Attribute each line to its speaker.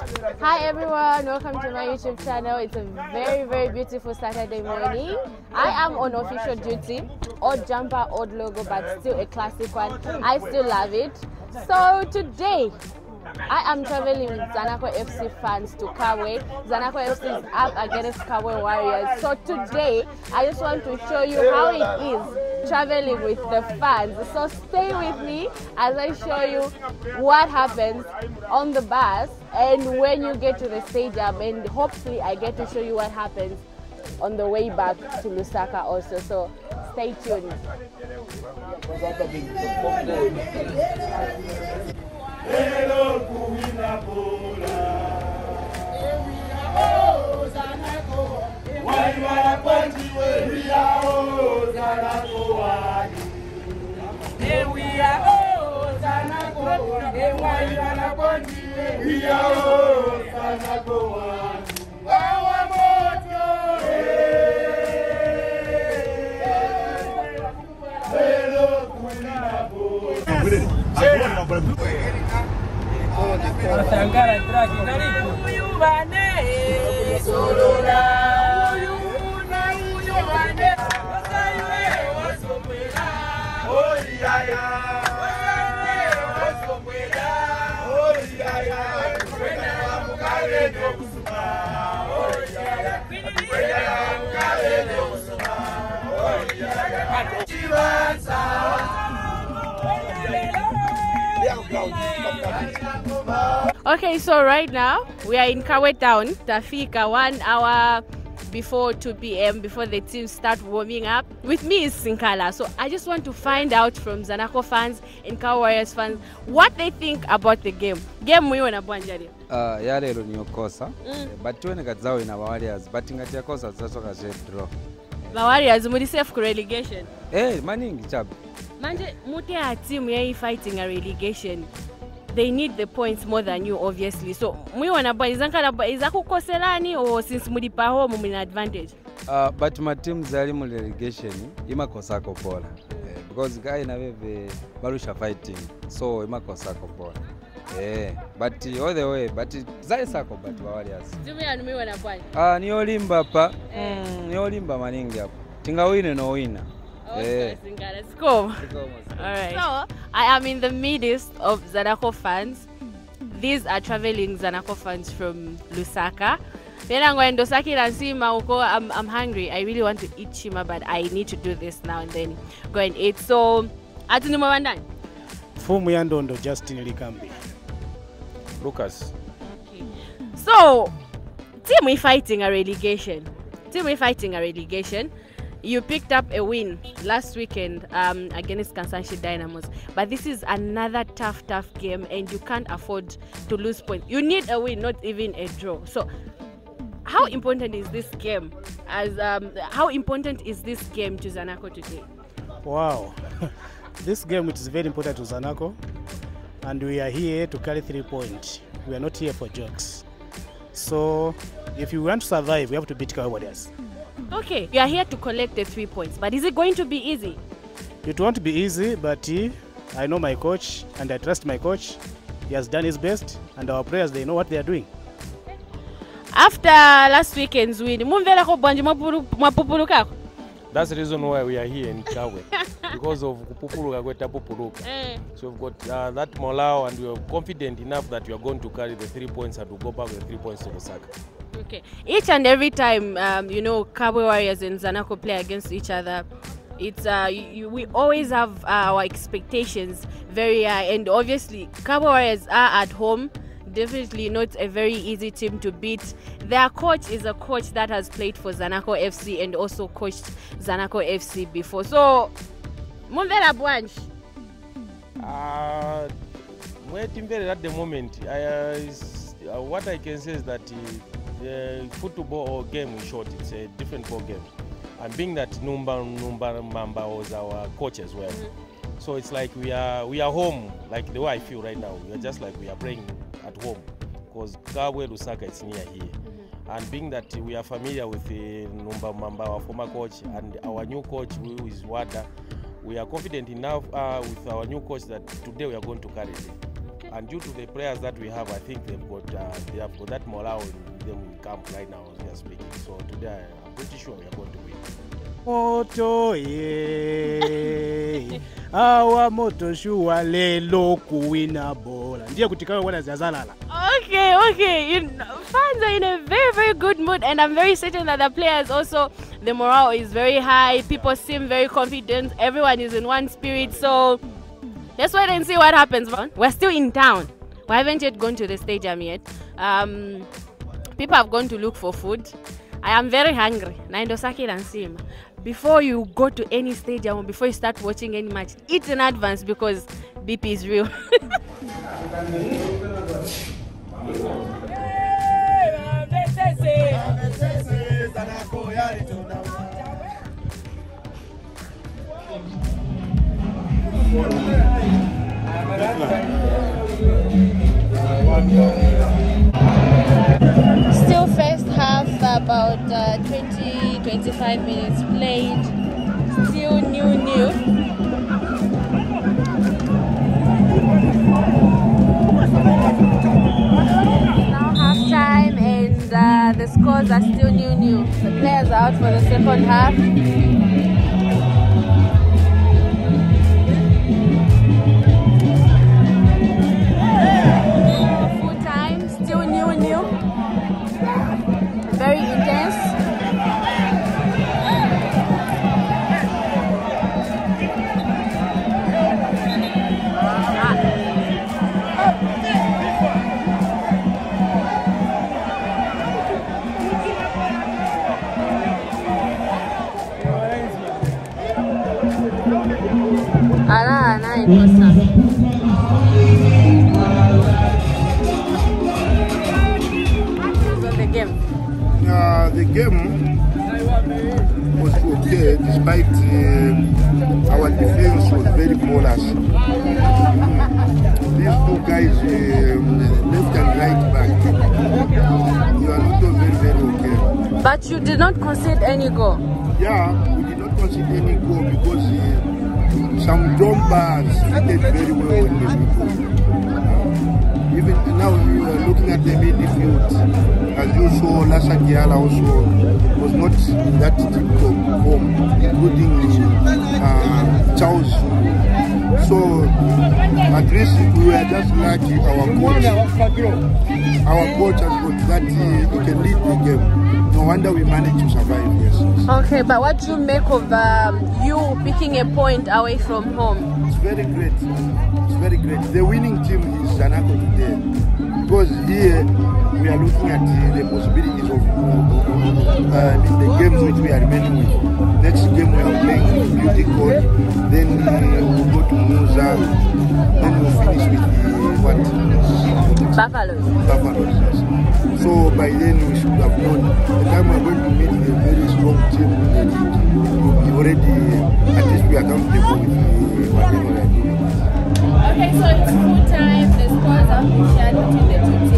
Speaker 1: Hi everyone, welcome to my YouTube channel. It's a very, very beautiful Saturday morning. I am on official duty. Odd jumper, odd logo, but still a classic one. I still love it. So today, I am traveling with Zanaco FC fans to Kabwe. Zanaco FC is up against Kabwe Warriors. So today, I just want to show you how it is traveling with the fans. So stay with me as I show you what happens on the bus and when you get to the stadium. And hopefully, I get to show you what happens on the way back to Lusaka also. So stay tuned. ẹni wà wè solo la Okay, so right now we are in Kabwe Town, Tafika, one hour before 2 p.m. before the team start warming up. With me is Sinkala, so I just want to find out from Zanaco fans and Cow Warriors fans what they think about the game. Game muiona bwanjali.
Speaker 2: Uh, ya lero niyokosa mm. but tioneka zawo ina warriors but ngati yakosa zatoka je draw
Speaker 1: Ba Warriors muri safe ku relegation.
Speaker 2: eh maningi chabe
Speaker 1: Manje mute a team yai fighting a relegation. They need the points more than you obviously. So muiona bwa izankala bwa izakukoselani or since muli pa home muli na advantage.
Speaker 2: uh, but matimu ali mu relegation imakosako pola. Yeah, because kai na veve barusha fighting so imakosako pola. Eh, but all the way but zaisako but ba warriors
Speaker 1: Timu yanu muiona ah
Speaker 2: uh, niyolimba pa.
Speaker 1: Mm.
Speaker 2: mm, niyolimba maningi apo tingawine nowina
Speaker 1: Okay, let's go. Alright. So I am in the midst of Zanako fans. These are traveling Zanako fans from Lusaka. Then I'm going to. I'm I'm hungry. I really want to eat chima, but I need to do this now and then go and eat. So Atunimo Wandan.
Speaker 3: Fumu ya Ndondo Justin Likambi.
Speaker 4: Lucas.
Speaker 1: So team we fighting a relegation. Team we fighting a relegation. You picked up a win last weekend um, against Kansanshi Dynamos, but this is another tough, tough game, and you can't afford to lose points. You need a win, not even a draw. So, how important is this game? As um, how important is this game to Zanaco today?
Speaker 3: Wow. this game it is very important to Zanaco and we are here to carry three points. We are not here for jokes. So if you want to survive, we have to beat Warriors.
Speaker 1: Okay, you are here to collect the three points, but is it going to be easy?
Speaker 3: It won't be easy, but I know my coach and I trust my coach. He has done his best and our players they know what they are doing.
Speaker 1: After last weekend's win, mumvelako bwanji mwapupulukako?
Speaker 4: That's the reason why we are here in Chawe. because of kupupuluka kwetapupuluka.
Speaker 1: Eh.
Speaker 4: So we've got uh, that morale and we are confident enough that we are going to carry the three points and to go back with the three points to Lusaka.
Speaker 1: Okay. Each and every time, um, you know, Kabwe Warriors and Zanaco play against each other, it's uh, you, we always have uh, our expectations very high, and obviously, Kabwe Warriors are at home. Definitely not a very easy team to beat. Their coach is a coach that has played for Zanaco FC and also coached Zanaco FC before. So, Mumvera Bwanch.
Speaker 4: Uh, Mwetimvere at the moment, I, uh, uh, what I can say is that uh, the football or game in short, it's a different ball game. And being that Numba Numba Mamba was our coach as well. So it's like we are we are home, like the way I feel right now. We are just like we are playing at home because Kawe Lusaka is near here. And being that we are familiar with the Numba Mamba, our former coach, and our new coach who is Wada, we are confident enough uh, with our new coach that today we are going to carry it. And due to the players that we have, I think they've got uh, they have got that morale in them in camp right now as we are speaking. So today I'm pretty sure we are going to win.
Speaker 3: moto ye awa moto shuwa lelo kuwina bola ndiye kuti kawe wana zazalala
Speaker 1: Okay, okay. You know, fans are in a very, very good mood, and I'm very certain that the players also, the morale is very high. People seem very confident. Everyone is in one spirit. So let's wait and see what happens. We're still in town. We haven't yet gone to the stadium yet. Um, people have gone to look for food. I am very hungry. Naendo sake. Before you go to any stadium or before you start watching any match, eat in advance because BP is real. about uh, 20 25 minutes played. Still new, new. Now half time, and uh, the scores are still new, new. The players are out for the second half. Ikosa. The game.
Speaker 5: Uh, the game was okay despite uh, our defense was very porous. These two guys, um, left and right back, they are not very, very okay.
Speaker 1: But you did not concede any goal.
Speaker 5: Yeah, we did not concede any goal because uh, some jumpers did very well in the midfield. Even now, we are looking at the midfield. As you saw, Lasa Kiala also was not that typical form, including uh, Charles. So, at least we were just lucky our coach. Our coach has got that uh, he can lead the game. No wonder we managed to survive, yes.
Speaker 1: Okay, but what do you make of um, you picking a point away from home?
Speaker 5: It's very great. It's very great. The winning team is Zanaco today. Because here we are looking at uh, the possibilities of uh, in the games which we are remaining with. Next game we are playing with Beauty Code, then uh, we'll go to Musa, then we'll finish with uh, what?
Speaker 1: Buffaloes.
Speaker 5: Buffaloes. Yes. So by then we should have known the time we're going to meet a very strong team in the league. We already, at least we are comfortable with whatever we are doing.
Speaker 1: Okay, so it's full time. The scores been shared between the teams.